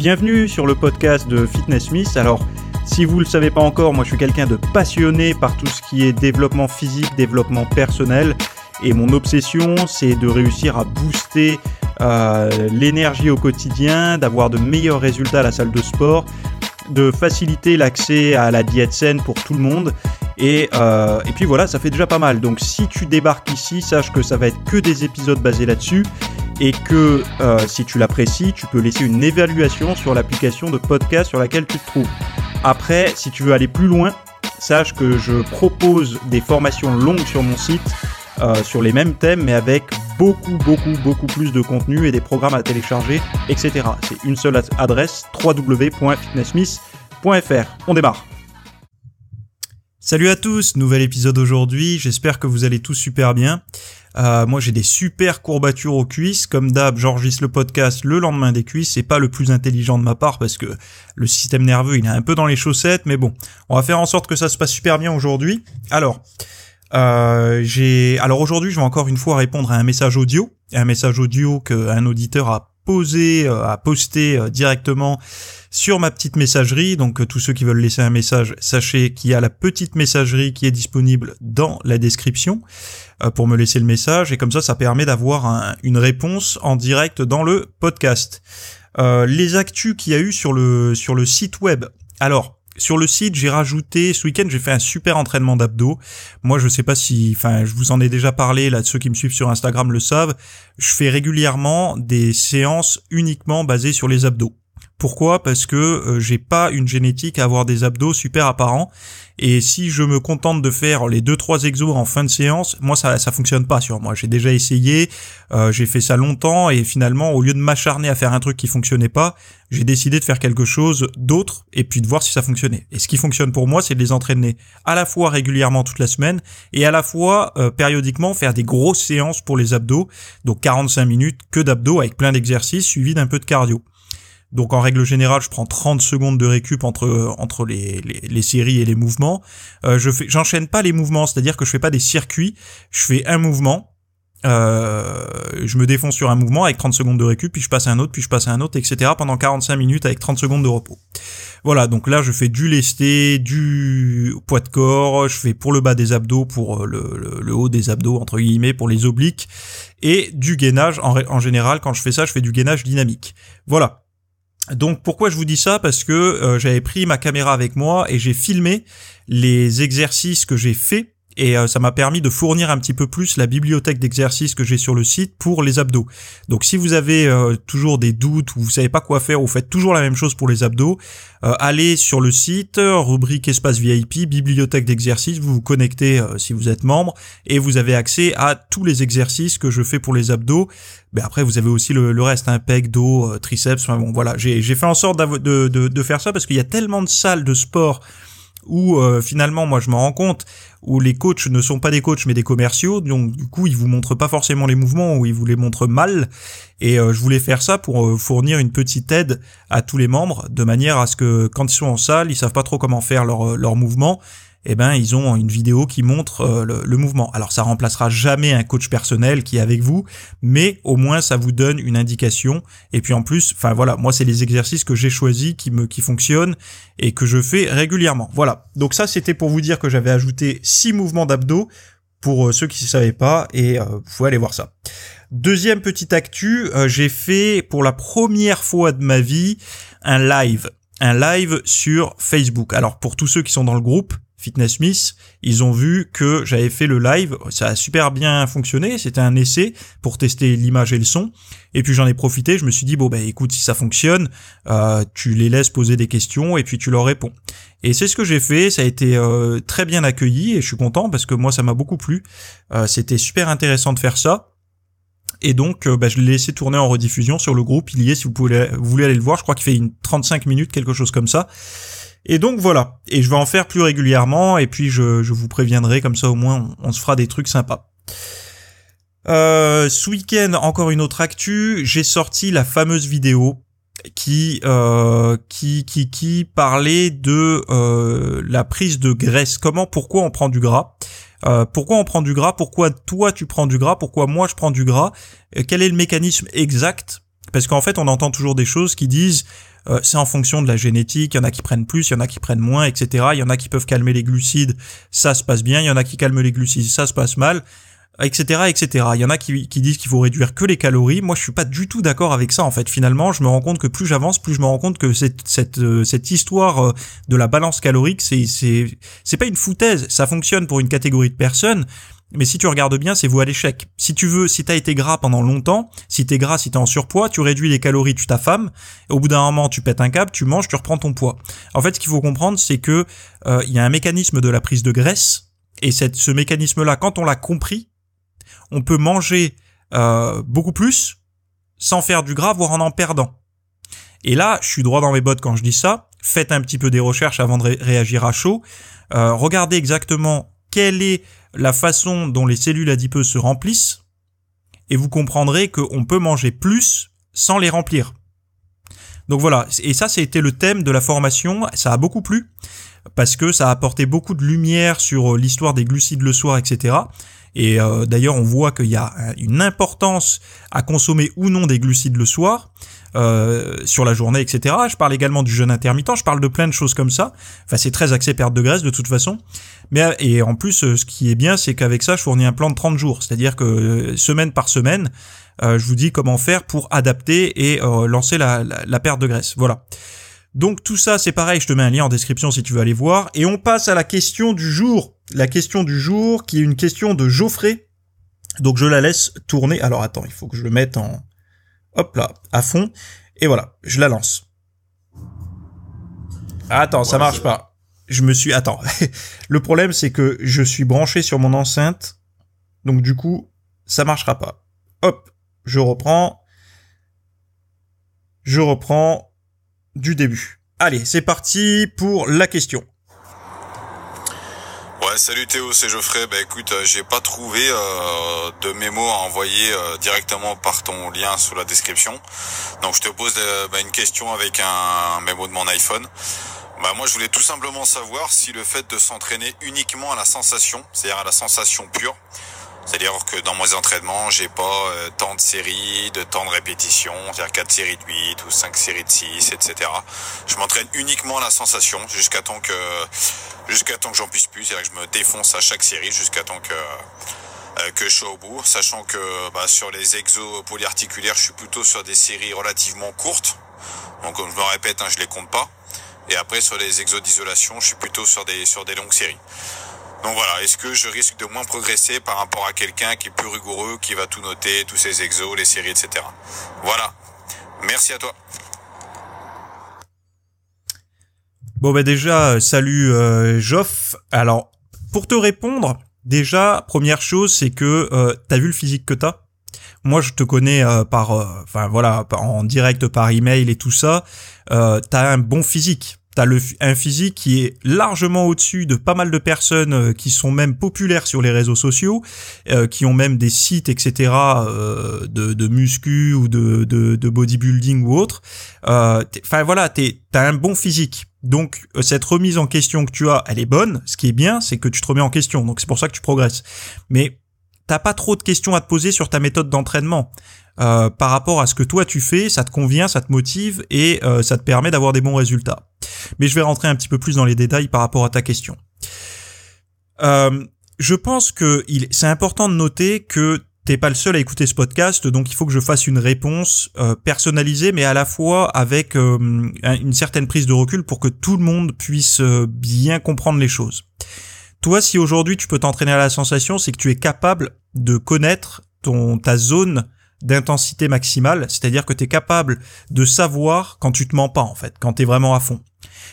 Bienvenue sur le podcast de Fitness Miss. Alors, si vous ne le savez pas encore, moi je suis quelqu'un de passionné par tout ce qui est développement physique, développement personnel. Et mon obsession, c'est de réussir à booster euh, l'énergie au quotidien, d'avoir de meilleurs résultats à la salle de sport, de faciliter l'accès à la diète saine pour tout le monde. Et, euh, et puis voilà, ça fait déjà pas mal. Donc si tu débarques ici, sache que ça va être que des épisodes basés là-dessus et que euh, si tu l'apprécies, tu peux laisser une évaluation sur l'application de podcast sur laquelle tu te trouves. Après, si tu veux aller plus loin, sache que je propose des formations longues sur mon site euh, sur les mêmes thèmes, mais avec beaucoup, beaucoup, beaucoup plus de contenu et des programmes à télécharger, etc. C'est une seule adresse www.fitnessmiss.fr. On démarre. Salut à tous, nouvel épisode aujourd'hui, j'espère que vous allez tous super bien. Euh, moi j'ai des super courbatures aux cuisses, comme d'hab j'enregistre le podcast le lendemain des cuisses, c'est pas le plus intelligent de ma part parce que le système nerveux il est un peu dans les chaussettes, mais bon, on va faire en sorte que ça se passe super bien aujourd'hui. Alors, euh, j'ai, alors aujourd'hui je vais encore une fois répondre à un message audio, un message audio qu'un auditeur a euh, a posté euh, directement sur ma petite messagerie. Donc tous ceux qui veulent laisser un message, sachez qu'il y a la petite messagerie qui est disponible dans la description. Euh, pour me laisser le message et comme ça ça permet d'avoir une réponse en direct dans le podcast. Euh, les actus qu'il y a eu sur le sur le site web. Alors sur le site, j'ai rajouté ce week-end, j'ai fait un super entraînement d'abdos. Moi, je sais pas si, enfin, je vous en ai déjà parlé là. Ceux qui me suivent sur Instagram le savent. Je fais régulièrement des séances uniquement basées sur les abdos. Pourquoi? Parce que euh, j'ai pas une génétique à avoir des abdos super apparents et si je me contente de faire les deux trois exos en fin de séance, moi ça ça fonctionne pas sur moi. J'ai déjà essayé, euh, j'ai fait ça longtemps et finalement au lieu de m'acharner à faire un truc qui fonctionnait pas, j'ai décidé de faire quelque chose d'autre et puis de voir si ça fonctionnait. Et ce qui fonctionne pour moi, c'est de les entraîner à la fois régulièrement toute la semaine et à la fois euh, périodiquement faire des grosses séances pour les abdos, donc 45 minutes que d'abdos avec plein d'exercices suivis d'un peu de cardio. Donc en règle générale, je prends 30 secondes de récup entre entre les, les, séries et les mouvements. Euh, je fais, j'enchaîne pas les mouvements, c'est-à-dire que je fais pas des circuits. Je fais un mouvement, euh, je me défonce sur un mouvement avec 30 secondes de récup, puis je passe à un autre, puis je passe à un autre, etc. pendant 45 minutes avec 30 secondes de repos. Voilà, donc là je fais du lesté, du poids de corps, je fais pour le bas des abdos, pour le, le, haut des abdos entre guillemets, pour les obliques, et du gainage. En, en général, quand je fais ça, je fais du gainage dynamique. Voilà. Donc pourquoi je vous dis ça? Parce que euh, j'avais pris ma caméra avec moi et j'ai filmé les exercices que j'ai faits et euh, ça m'a permis de fournir un petit peu plus la bibliothèque d'exercices que j'ai sur le site pour les abdos. Donc si vous avez euh, toujours des doutes ou vous savez pas quoi faire ou faites toujours la même chose pour les abdos, euh, allez sur le site, rubrique espace VIP, bibliothèque d'exercices, vous vous connectez si vous êtes membre et vous avez accès à tous les exercices que je fais pour les abdos. Mais après vous avez aussi le, reste, hein, pec, dos, triceps, enfin bon voilà, j'ai fait en sorte de faire ça parce qu'il y a tellement de salles de sport où euh, finalement moi je me rends compte où les coachs ne sont pas des coachs mais des commerciaux. Donc du coup ils vous montrent pas forcément les mouvements ou ils vous les montrent mal. Et euh, je voulais faire ça pour euh, fournir une petite aide à tous les membres de manière à ce que quand ils sont en salle ils savent pas trop comment faire leurs leur mouvements eh ben ils ont une vidéo qui montre euh, le, mouvement. Alors ça remplacera jamais un coach personnel qui est avec vous, mais au moins ça vous donne une indication. Et puis en plus, enfin voilà, moi c'est les exercices que j'ai choisis qui me qui fonctionnent et que je fais régulièrement. Voilà. Donc ça c'était pour vous dire que j'avais ajouté six mouvements d'abdos pour euh, ceux qui ne savaient pas et euh, vous pouvez aller voir ça. Deuxième petite actu, j'ai fait pour la première fois de ma vie un live un live sur Facebook. Alors pour tous ceux qui sont dans le groupe, Fitness Miss, ils ont vu que j'avais fait le live, ça a super bien fonctionné, c'était un essai pour tester l'image et le son, et puis j'en ai profité, je me suis dit bon ben écoute si ça fonctionne, euh, tu les laisses poser des questions et puis tu leur réponds. Et c'est ce que j'ai fait, ça a été euh, très bien accueilli et je suis content parce que moi ça m'a beaucoup plu, euh, c'était super intéressant de faire ça. Et donc, bah, je l'ai laissé tourner en rediffusion sur le groupe. Il y est si vous, pouvez, vous voulez aller le voir. Je crois qu'il fait une 35 minutes, quelque chose comme ça. Et donc voilà, et je vais en faire plus régulièrement, et puis je, vous préviendrai, comme ça au moins on, se fera des trucs sympas. Euh, ce week-end, encore une autre actu, j'ai sorti la fameuse vidéo qui euh, qui qui qui parlait de euh, la prise de graisse. Comment, pourquoi on prend du gras? Euh, Pourquoi on prend du gras? Pourquoi toi tu prends du gras? Pourquoi moi je prends du gras? Quel est le mécanisme exact? Parce qu'en fait, on entend toujours des choses qui disent euh, c'est en fonction de la génétique. Il y en a qui prennent plus, il y en a qui prennent moins, etc. Il y en a qui peuvent calmer les glucides, ça se passe bien. Il y en a qui calment les glucides, ça se passe mal etc., etc. Il y en a qui, qui disent qu'il faut réduire que les calories. Moi, je suis pas du tout d'accord avec ça. En fait, finalement, je me rends compte que plus j'avance, plus je me rends compte que cette cette euh, histoire euh, de la balance calorique, c'est c'est c'est pas une foutaise. Ça fonctionne pour une catégorie de personnes. Mais si tu regardes bien, c'est vous à l'échec. Si tu veux, si t'as été gras pendant longtemps, si t'es gras, si t'es en surpoids, tu réduis les calories, tu t'affames. Au bout d'un moment, tu pètes un câble, tu manges, tu reprends ton poids. En fait, ce qu'il faut comprendre, c'est que euh, il y a un mécanisme de la prise de graisse. Et cette, ce mécanisme-là, quand on l'a compris, on peut manger euh, beaucoup plus sans faire du gras, voire en en perdant. Et là, je suis droit dans mes bottes quand je dis ça. Faites un petit peu des recherches avant de réagir à chaud. Euh, regardez exactement quelle est la façon dont les cellules adipeuses se remplissent, et vous comprendrez qu'on peut manger plus sans les remplir. Donc voilà, et ça c'était le thème de la formation, ça a beaucoup plu, parce que ça a apporté beaucoup de lumière sur l'histoire des glucides le soir, etc. Et euh, d'ailleurs, on voit qu'il y a une importance à consommer ou non des glucides le soir. Euh, sur la journée, etc. Je parle également du jeûne intermittent, je parle de plein de choses comme ça. Enfin, c'est très axé perte de graisse de toute façon. Mais et en plus, euh, ce qui est bien, c'est qu'avec ça, je fournis un plan de 30 jours, c'est-à-dire que semaine par semaine, je vous dis comment faire pour adapter et lancer la, la, la perte de graisse. Voilà. Donc tout ça, c'est pareil, je te mets un lien en description si tu veux aller voir. Et on passe à la question du jour la question du jour, qui est une question de Geoffrey. Donc je la laisse tourner. Alors attends, il faut que je le mette en... Hop là, à fond. Et voilà, je la lance. Attends, ça marche pas. Je me suis... Attends. le problème, c'est que je suis branché sur mon enceinte. Donc du coup, ça marchera pas. Hop, je reprends. Je reprends du début. Allez, c'est parti pour la question salut Théo, c'est Geoffrey. Bah écoute, euh, j'ai pas trouvé euh, de mémo à envoyer euh, directement par ton lien sous la description. Donc je te pose bah, une question avec un, mémo de mon iPhone. Bah moi je voulais tout simplement savoir si le fait de s'entraîner uniquement à la sensation, c'est-à-dire à la sensation pure, c'est-à-dire que dans mes entraînements, j'ai pas tant de séries, de temps de répétition, c'est-à-dire 4 séries de 8 ou 5 séries de 6, etc. Je m'entraîne uniquement à la sensation jusqu'à temps que jusqu'à temps que j'en puisse plus, c'est-à-dire que je me défonce à chaque série jusqu'à temps que euh, que je sois au bout, sachant que bah, sur les exos polyarticulaires, je suis plutôt sur des séries relativement courtes. Donc je me répète, hein, je les compte pas. Et après sur les exos d'isolation, je suis plutôt sur des sur des longues séries. Donc voilà, est-ce que je risque de moins progresser par rapport à quelqu'un qui est plus rigoureux, qui va tout noter, tous ses exos, les séries, etc. Voilà. Merci à toi. Bon bah déjà, euh, salut euh, Joff. Alors, pour te répondre, déjà, première chose, c'est que euh, t'as vu le physique que t'as? Moi, je te connais euh, par, enfin voilà, en direct par email et tout ça. Euh, t'as un bon physique. T'as le un physique qui est largement au-dessus de pas mal de personnes qui sont même populaires sur les réseaux sociaux, qui ont même des sites, etc. de, de muscu ou de, de, de bodybuilding ou autre. Enfin voilà, t'as un bon physique. Donc euh, cette remise en question que tu as, elle est bonne. Ce qui est bien, c'est que tu te remets en question. Donc c'est pour ça que tu progresses. Mais t'as pas trop de questions à te poser sur ta méthode d'entraînement. Euh, par rapport à ce que toi tu fais, ça te convient, ça te motive et euh, ça te permet d'avoir des bons résultats. Mais je vais rentrer un petit peu plus dans les détails par rapport à ta question. je pense que c'est important de noter que t'es pas le seul à écouter ce podcast, donc il faut que je fasse une réponse euh, personnalisée, mais à la fois avec euh, une certaine prise de recul pour que tout le monde puisse euh, bien comprendre les choses. Toi, si aujourd'hui tu peux t'entraîner à la sensation, c'est que tu es capable de connaître ton ta zone d'intensité maximale, c'est-à-dire que tu es capable de savoir quand tu te mens pas en fait, quand tu es vraiment à fond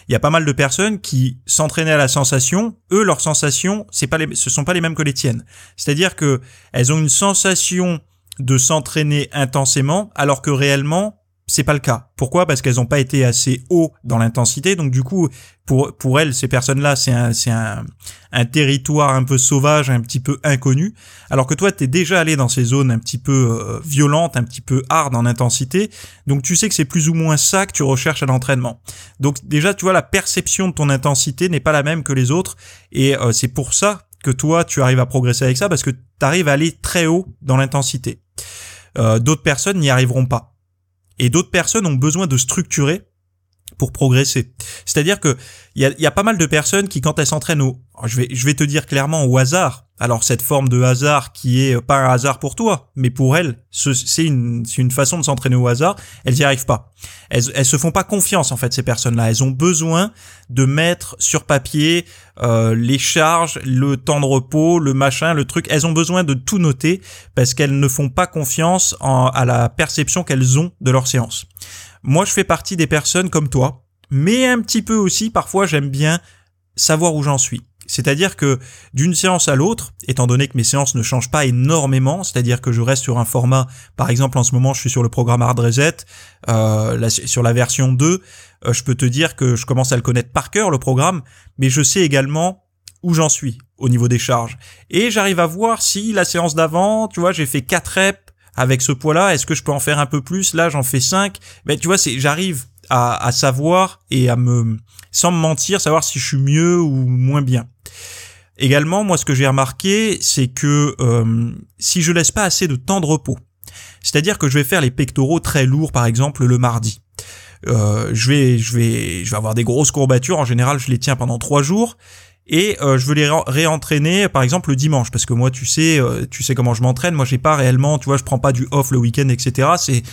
il y a pas mal de personnes qui s'entraînaient à la sensation. Eux, leurs sensations, c'est pas ce sont pas les mêmes que les tiennes. C'est-à-dire que elles ont une sensation de s'entraîner intensément, alors que réellement, c'est pas le cas. Pourquoi? Parce qu'elles n'ont pas été assez haut dans l'intensité. Donc du coup, pour pour elles, ces personnes-là, c'est un c'est un, un territoire un peu sauvage, un petit peu inconnu. Alors que toi, t'es déjà allé dans ces zones un petit peu euh, violentes, un petit peu hard en intensité. Donc tu sais que c'est plus ou moins ça que tu recherches à l'entraînement. Donc déjà, tu vois, la perception de ton intensité n'est pas la même que les autres, et euh, c'est pour ça que toi, tu arrives à progresser avec ça parce que tu arrives à aller très haut dans l'intensité. Euh, D'autres personnes n'y arriveront pas. Et d'autres personnes ont besoin de structurer pour progresser. C'est-à-dire que il y a, y a, pas mal de personnes qui, quand elles s'entraînent au, je vais, je vais te dire clairement au hasard. Alors cette forme de hasard qui est pas un hasard pour toi, mais pour elles, c'est une, une façon de s'entraîner au hasard. Elles y arrivent pas. Elles, elles se font pas confiance en fait ces personnes-là. Elles ont besoin de mettre sur papier euh, les charges, le temps de repos, le machin, le truc. Elles ont besoin de tout noter parce qu'elles ne font pas confiance en, à la perception qu'elles ont de leur séance. Moi, je fais partie des personnes comme toi, mais un petit peu aussi, parfois, j'aime bien savoir où j'en suis. C'est-à-dire que d'une séance à l'autre, étant donné que mes séances ne changent pas énormément, c'est-à-dire que je reste sur un format, par exemple en ce moment je suis sur le programme Hard Reset, euh, sur la version 2, euh, je peux te dire que je commence à le connaître par cœur le programme, mais je sais également où j'en suis au niveau des charges. Et j'arrive à voir si la séance d'avant, tu vois, j'ai fait 4 reps avec ce poids-là, est-ce que je peux en faire un peu plus? Là, j'en fais 5. Mais tu vois, c'est j'arrive à, à, savoir et à me sans me mentir, savoir si je suis mieux ou moins bien. Également, moi, ce que j'ai remarqué, c'est que euh, si je laisse pas assez de temps de repos, c'est-à-dire que je vais faire les pectoraux très lourds, par exemple, le mardi. Euh, je vais, je vais, je vais avoir des grosses courbatures. En général, je les tiens pendant trois jours et euh, je veux les réentraîner par exemple le dimanche parce que moi tu sais euh, tu sais comment je m'entraîne. Moi j'ai pas réellement tu vois je prends pas du off le week-end etc c'est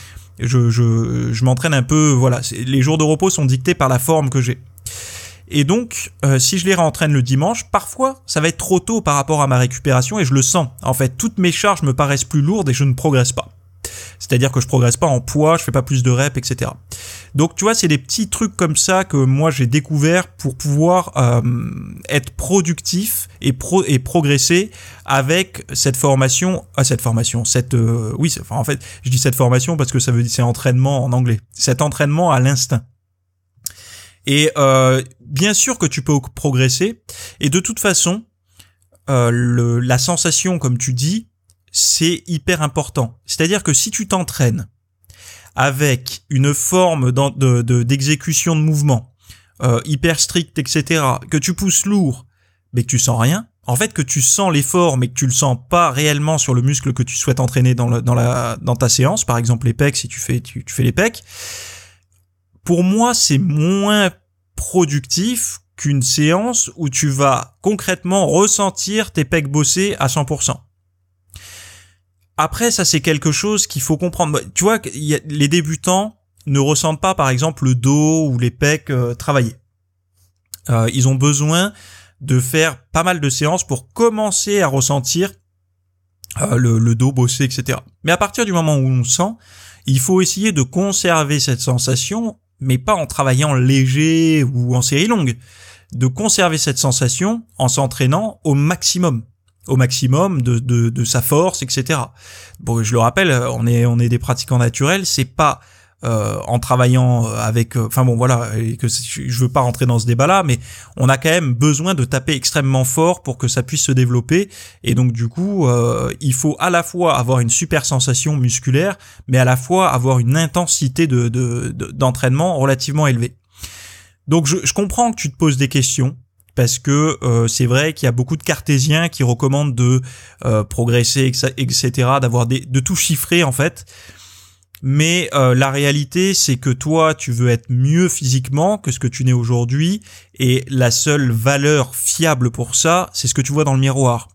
je je, je m'entraîne un peu voilà. Les jours de repos sont dictés par la forme que j'ai. Et donc euh, si je les réentraîne le dimanche parfois ça va être trop tôt par rapport à ma récupération et je le sens. En fait toutes mes charges me paraissent plus lourdes et je ne progresse pas c'est-à-dire que je progresse pas en poids, je fais pas plus de reps, etc. Donc tu vois, c'est des petits trucs comme ça que moi j'ai découvert pour pouvoir euh, être productif et pro et progresser avec cette formation, ah, cette formation, cette euh, oui, enfin, en fait, je dis cette formation parce que ça veut dire c'est entraînement en anglais, cet entraînement à l'instinct. Et euh, bien sûr que tu peux progresser. Et de toute façon, euh, le, la sensation, comme tu dis, c'est hyper important. C'est-à-dire que si tu t'entraînes avec une forme d'exécution de, de, mouvement euh, hyper stricte, etc., que tu pousses lourd, mais que tu sens rien, en fait que tu sens l'effort mais que tu le sens pas réellement sur le muscle que tu souhaites entraîner dans, dans, la, dans ta séance, par exemple les pecs, si tu fais, tu, tu fais les pecs, pour moi c'est moins productif qu'une séance où tu vas concrètement ressentir tes pecs bossés à 100%. Après, ça c'est quelque chose qu'il faut comprendre. Tu vois, les débutants ne ressentent pas, par exemple, le dos ou les pecs euh, travailler. Euh, ils ont besoin de faire pas mal de séances pour commencer à ressentir euh, le, dos bosser, etc. Mais à partir du moment où on sent, il faut essayer de conserver cette sensation, mais pas en travaillant léger ou en série longue, de conserver cette sensation en s'entraînant au maximum au maximum de, de, de, sa force, etc. Bon, je le rappelle, on est on est des pratiquants naturels, c'est pas euh, en travaillant avec, euh, enfin bon voilà, que je veux pas rentrer dans ce débat-là, mais on a quand même besoin de taper extrêmement fort pour que ça puisse se développer, et donc du coup, euh, il faut à la fois avoir une super sensation musculaire, mais à la fois avoir une intensité de d'entraînement relativement élevée. Donc je, je comprends que tu te poses des questions, parce que euh, c'est vrai qu'il y a beaucoup de cartésiens qui recommandent de euh, progresser, etc., d'avoir de tout chiffrer en fait. Mais euh, la réalité, c'est que toi, tu veux être mieux physiquement que ce que tu n'es aujourd'hui, et la seule valeur fiable pour ça, c'est ce que tu vois dans le miroir.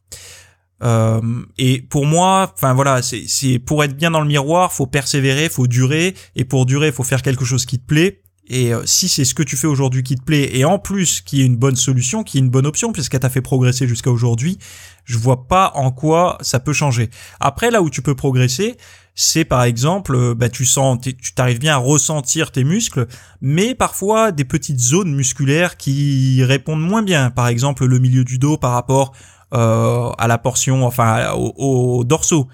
et pour moi, enfin voilà, c'est pour être bien dans le miroir, faut persévérer, faut durer, et pour durer, faut faire quelque chose qui te plaît. Et euh, si c'est ce que tu fais aujourd'hui qui te plaît, et en plus qui est une bonne solution, qui est une bonne option, puisqu'elle t'a fait progresser jusqu'à aujourd'hui, je vois pas en quoi ça peut changer. Après, là où tu peux progresser, c'est par exemple, euh, bah, tu sens, tu t'arrives bien à ressentir tes muscles, mais parfois des petites zones musculaires qui répondent moins bien. Par exemple, le milieu du dos par rapport euh, à la portion, enfin au, au dorsaux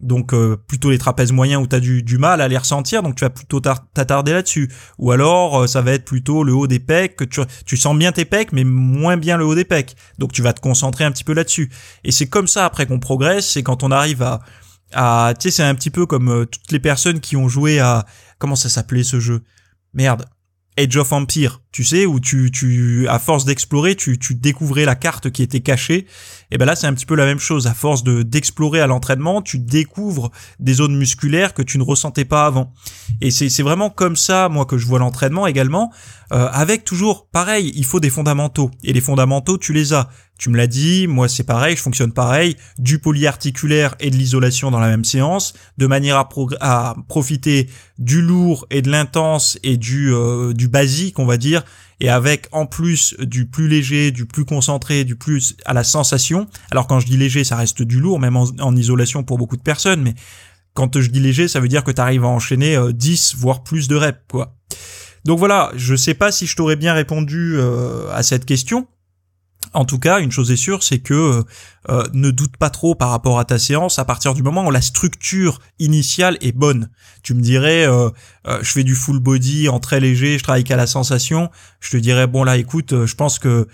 donc euh, plutôt les trapèzes moyens où tu as du, du, mal à les ressentir, donc tu vas plutôt t'attarder là-dessus. Ou alors euh, ça va être plutôt le haut des pecs, que tu, tu sens bien tes pecs, mais moins bien le haut des pecs. Donc tu vas te concentrer un petit peu là-dessus. Et c'est comme ça après qu'on progresse, c'est quand on arrive à... à tu sais, c'est un petit peu comme euh, toutes les personnes qui ont joué à... Comment ça s'appelait ce jeu? Merde. Age of Empire, tu sais, où tu, tu, à force d'explorer, tu, tu découvrais la carte qui était cachée. Et ben là, c'est un petit peu la même chose. À force de d'explorer à l'entraînement, tu découvres des zones musculaires que tu ne ressentais pas avant. Et c'est, c'est vraiment comme ça, moi, que je vois l'entraînement également. Euh, avec toujours, pareil, il faut des fondamentaux. Et les fondamentaux, tu les as. Tu me l'as dit, moi c'est pareil, je fonctionne pareil, du polyarticulaire et de l'isolation dans la même séance, de manière à, à profiter du lourd et de l'intense et du, euh, du basique, on va dire, et avec en plus du plus léger, du plus concentré, du plus à la sensation. Alors quand je dis léger, ça reste du lourd, même en, isolation pour beaucoup de personnes, mais quand je dis léger, ça veut dire que tu arrives à enchaîner 10 euh, voire plus de reps, quoi. Donc voilà, je sais pas si je t'aurais bien répondu euh, à cette question. En tout cas, une chose est sûre, c'est que euh, euh, ne doute pas trop par rapport à ta séance à partir du moment où la structure initiale est bonne. Tu me dirais, euh, je fais du full body en très léger, je travaille qu'à la sensation. Je te dirais, bon là, écoute, je pense que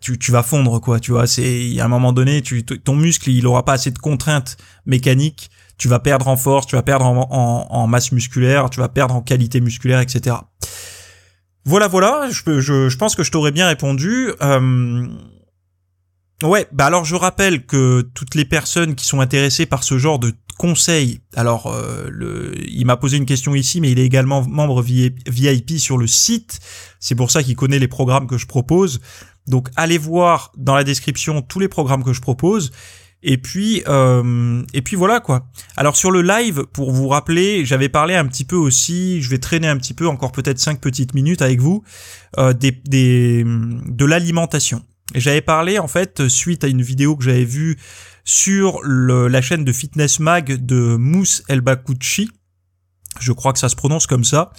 tu, tu vas fondre quoi. Tu vois, c'est à un moment donné, tu, ton muscle, il aura pas assez de contraintes mécaniques. Tu vas perdre en force, tu vas perdre en, en masse musculaire, tu vas perdre en qualité musculaire, etc. Voilà, voilà, je, pense que je t'aurais bien répondu. Euh... Ouais, bah alors je rappelle que toutes les personnes qui sont intéressées par ce genre de conseils, alors euh, il m'a posé une question ici, mais il est également membre VIP sur le site. C'est pour ça qu'il connaît les programmes que je propose. Donc allez voir dans la description tous les programmes que je propose. Et puis, euh, et puis voilà quoi. Alors sur le live, pour vous rappeler, j'avais parlé un petit peu aussi, je vais traîner un petit peu, encore peut-être cinq petites minutes avec vous, euh, des, des, de l'alimentation. J'avais parlé en fait suite à une vidéo que j'avais vue sur le, la chaîne de Fitness Mag de Mousse Elbakuchi, je crois que ça se prononce comme ça,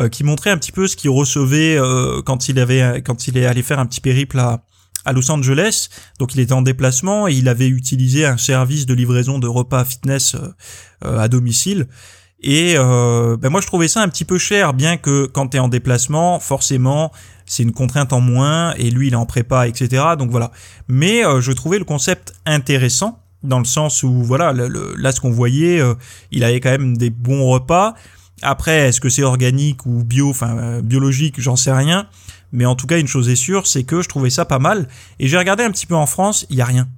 euh, qui montrait un petit peu ce qu'il recevait euh, quand il avait quand il est allé faire un petit périple à à Los Angeles, donc il était en déplacement et il avait utilisé un service de livraison de repas fitness euh, euh, à domicile. Et euh, ben moi je trouvais ça un petit peu cher, bien que quand tu es en déplacement, forcément c'est une contrainte en moins, et lui il est en prépa, etc. Donc voilà. Mais je trouvais le concept intéressant, dans le sens où voilà, là ce qu'on voyait, il avait quand même des bons repas. Après, est-ce que c'est organique ou bio, enfin biologique, j'en sais rien. Mais en tout cas, une chose est sûre, c'est que je trouvais ça pas mal. Et j'ai regardé un petit peu en France, il y a rien.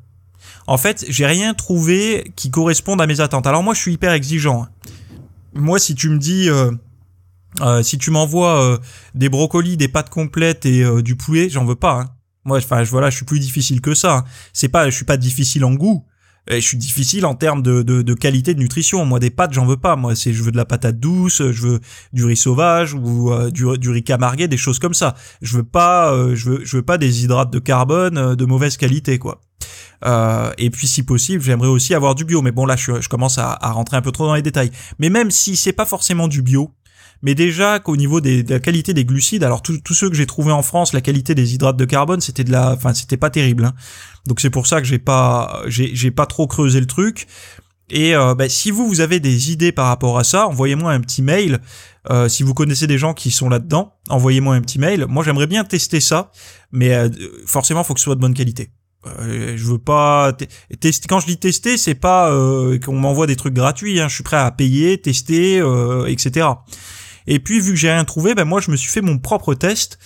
En fait, j'ai rien trouvé qui corresponde à mes attentes. Alors moi, je suis hyper exigeant. Hein. Moi, si tu me dis, euh, euh, si tu m'envoies euh, des brocolis, des pâtes complètes et du poulet, j'en veux pas. Hein. Moi, enfin, voilà, je suis plus difficile que ça. Hein. C'est pas, je suis pas difficile en goût je suis difficile en termes de, qualité de nutrition. Moi, des pâtes, j'en veux pas. Moi, c'est je veux de la patate douce, je veux du riz sauvage ou euh, du, riz camarguais, des choses comme ça. Je veux pas, euh, je veux, pas des hydrates de carbone euh, de mauvaise qualité, quoi. et puis, si possible, j'aimerais aussi avoir du bio. Mais bon, là, je, je commence à, à, rentrer un peu trop dans les détails. Mais même si c'est pas forcément du bio, mais déjà qu'au niveau des, de la qualité des glucides, alors tous ceux que j'ai trouvé en France, la qualité des hydrates de carbone, c'était de la, enfin c'était pas terrible. Hein. Donc c'est pour ça que j'ai pas, j'ai pas trop creusé le truc. Et euh, bah, si vous vous avez des idées par rapport à ça, envoyez-moi un petit mail. Euh, si vous connaissez des gens qui sont là-dedans, envoyez-moi un petit mail. Moi j'aimerais bien tester ça, mais euh, forcément faut que ce soit de bonne qualité. Euh, je veux pas tester. Quand je dis tester, c'est pas euh, qu'on m'envoie des trucs gratuits. Hein. Je suis prêt à payer, tester, etc. Et puis vu que j'ai rien trouvé, ben moi je me suis fait mon propre test.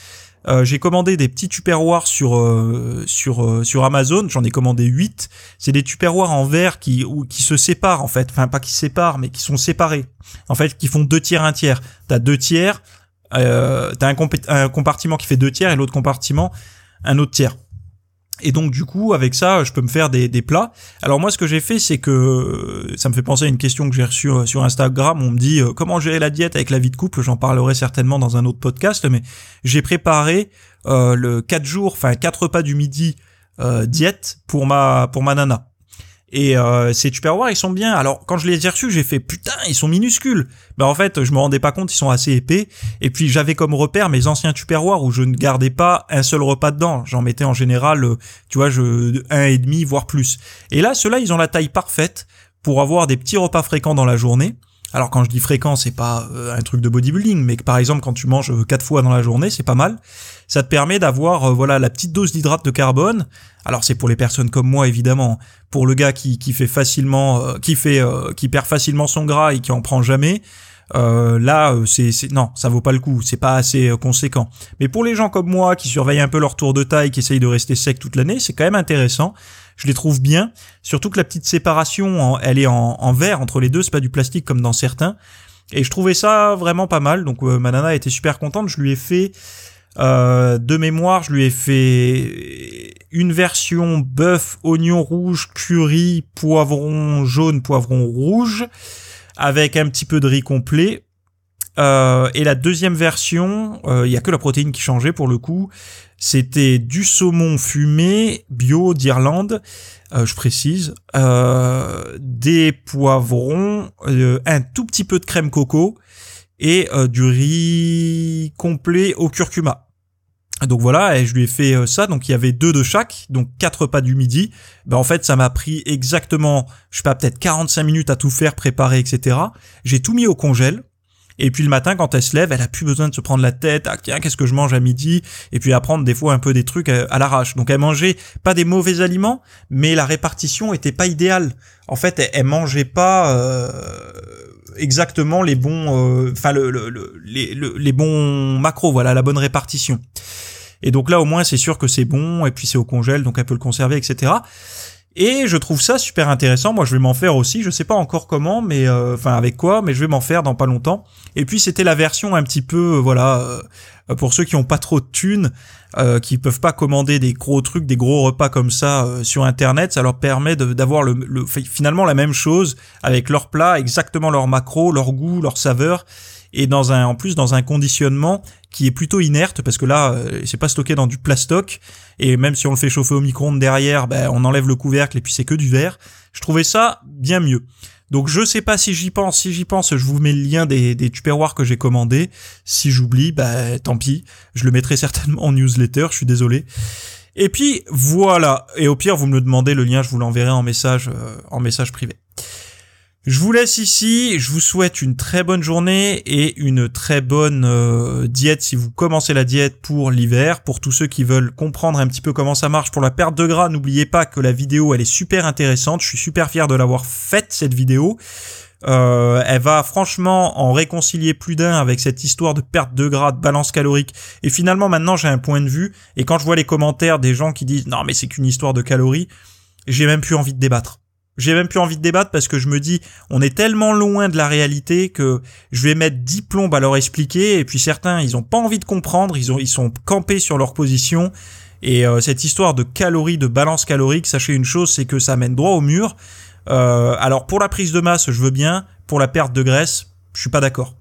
Euh, j'ai commandé des petits tupperwares sur euh, sur euh, sur Amazon, j'en ai commandé 8. C'est des tupperwares en verre qui ou, qui se séparent en fait, enfin pas qui se séparent mais qui sont séparés. En fait, qui font deux tiers un tiers. T'as deux tiers, t'as un, un compartiment qui fait deux tiers et l'autre compartiment un autre tiers. Et donc du coup, avec ça, je peux me faire des, des plats. Alors moi, ce que j'ai fait, c'est que ça me fait penser à une question que j'ai reçue euh, sur Instagram. On me dit euh, comment gérer la diète avec la vie de couple? J'en parlerai certainement dans un autre podcast, mais j'ai préparé euh, le 4 jours, enfin quatre repas du midi diète pour ma pour ma nana. Et euh, ces Tupperware, ils sont bien. Alors quand je les ai reçus, j'ai fait putain, ils sont minuscules. Ben en fait, je me rendais pas compte, ils sont assez épais. Et puis j'avais comme repère mes anciens Tupperware où je ne gardais pas un seul repas dedans. J'en mettais en général, euh, tu vois, je un et demi voire plus. Et là, ceux-là, ils ont la taille parfaite pour avoir des petits repas fréquents dans la journée. Alors quand je dis fréquent, c'est pas euh, un truc de bodybuilding, mais que par exemple quand tu manges euh, quatre fois dans la journée, c'est pas mal. Ça te permet d'avoir euh, voilà la petite dose d'hydrate de carbone. Alors c'est pour les personnes comme moi évidemment, pour le gars qui, qui fait facilement, qui fait, qui perd facilement son gras et qui en prend jamais. euh, là, euh, c'est, non, ça vaut pas le coup, c'est pas assez euh, conséquent. Mais pour les gens comme moi qui surveillent un peu leur tour de taille, qui essayent de rester sec toute l'année, c'est quand même intéressant. Je les trouve bien, surtout que la petite séparation, elle est en, en verre entre les deux, c'est pas du plastique comme dans certains. Et je trouvais ça vraiment pas mal. Donc ma nana était super contente. Je lui ai fait de mémoire, je lui ai fait une version bœuf, oignon rouge, curry, poivron jaune, poivron rouge avec un petit peu de riz complet. Euh, et la deuxième version, euh, il y a que la protéine qui changeait pour le coup. C'était du saumon fumé bio d'Irlande, euh, je précise, des poivrons, un tout petit peu de crème coco et du riz complet au curcuma. Donc voilà, et je lui ai fait euh, ça. Donc il y avait deux de chaque, donc quatre pas du midi. Ben en fait, ça m'a pris exactement, je sais pas, peut-être 45 minutes à tout faire, préparer, etc. J'ai tout mis au congèle. Et puis le matin, quand elle se lève, elle a plus besoin de se prendre la tête. Ah tiens, qu'est-ce que je mange à midi? Et puis apprendre des fois un peu des trucs euh, à, l'arrache. Donc elle mangeait pas des mauvais aliments, mais la répartition était pas idéale. En fait, elle, mangeait pas. Euh, exactement les bons enfin le, les, les bons macros voilà la bonne répartition et donc là, au moins, c'est sûr que c'est bon, et puis c'est au congèle, donc elle peut le conserver, etc. Et je trouve ça super intéressant. Moi, je vais m'en faire aussi. Je sais pas encore comment, mais euh, enfin avec quoi, mais je vais m'en faire dans pas longtemps. Et puis c'était la version un petit peu, euh, voilà, euh, pour ceux qui ont pas trop de thunes, qui peuvent pas commander des gros trucs, des gros repas comme ça sur Internet. Ça leur permet d'avoir le, le, finalement la même chose avec leur plat, exactement leur macro, leur goût, leur saveur et dans un en plus dans un conditionnement qui est plutôt inerte parce que là euh, c'est pas stocké dans du plastoc et même si on le fait chauffer au micro-ondes derrière, ben, on enlève le couvercle et puis c'est que du verre. Je trouvais ça bien mieux. Donc je sais pas si j'y pense, si j'y pense, je vous mets le lien des, des tupperwares que j'ai commandés. Si j'oublie, bah tant pis, je le mettrai certainement en newsletter, je suis désolé. Et puis voilà, et au pire vous me le demandez, le lien je vous l'enverrai en message euh, en message privé. Je vous laisse ici, je vous souhaite une très bonne journée et une très bonne euh, diète si vous commencez la diète pour l'hiver. Pour tous ceux qui veulent comprendre un petit peu comment ça marche pour la perte de gras, n'oubliez pas que la vidéo elle est super intéressante, je suis super fier de l'avoir faite cette vidéo. Euh, elle va franchement en réconcilier plus d'un avec cette histoire de perte de gras, de balance calorique. Et finalement maintenant j'ai un point de vue et quand je vois les commentaires des gens qui disent non mais c'est qu'une histoire de calories, j'ai même plus envie de débattre j'ai même plus envie de débattre parce que je me dis, on est tellement loin de la réalité que je vais mettre 10 plombes à leur expliquer et puis certains, ils ont pas envie de comprendre, ils ont, ils sont campés sur leur position et euh, cette histoire de calories, de balance calorique, sachez une chose, c'est que ça mène droit au mur. Euh, alors pour la prise de masse, je veux bien, pour la perte de graisse, je suis pas d'accord.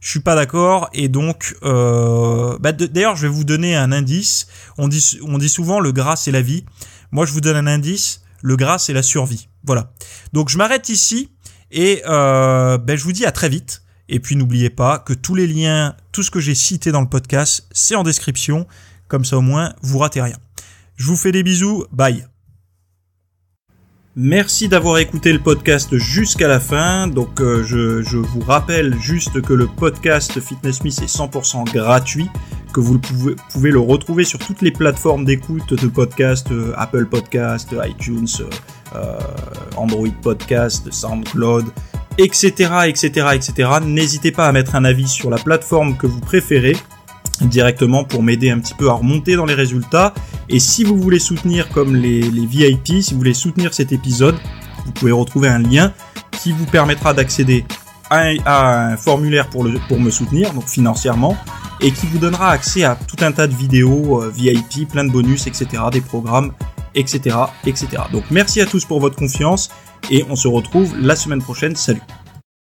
Je suis pas d'accord et donc, euh, bah, d'ailleurs, je vais vous donner un indice. On dit, on dit souvent le gras c'est la vie. Moi, je vous donne un indice le gras c'est la survie. Voilà. Donc je m'arrête ici et euh, ben, je vous dis à très vite. Et puis n'oubliez pas que tous les liens, tout ce que j'ai cité dans le podcast, c'est en description. Comme ça au moins, vous ratez rien. Je vous fais des bisous. Bye. Merci d'avoir écouté le podcast jusqu'à la fin. Donc euh, je, je, vous rappelle juste que le podcast Fitness Miss est 100% gratuit, que vous pouvez, le retrouver sur toutes les plateformes d'écoute de podcast, euh, Apple Podcast, iTunes, euh, Android Podcast, SoundCloud, etc., etc., etc. N'hésitez pas à mettre un avis sur la plateforme que vous préférez directement pour m'aider un petit peu à remonter dans les résultats. Et si vous voulez soutenir comme les, VIP, si vous voulez soutenir cet épisode, vous pouvez retrouver un lien qui vous permettra d'accéder à, un formulaire pour, pour me soutenir, donc financièrement, et qui vous donnera accès à tout un tas de vidéos euh, VIP, plein de bonus, etc., des programmes, etc., etc. Donc merci à tous pour votre confiance et on se retrouve la semaine prochaine. Salut